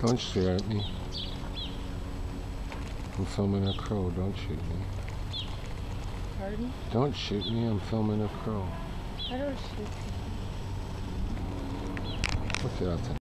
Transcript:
Don't stare at me. I'm filming a crow. Don't shoot me. Pardon? Don't shoot me. I'm filming a crow. I don't shoot Look What's that?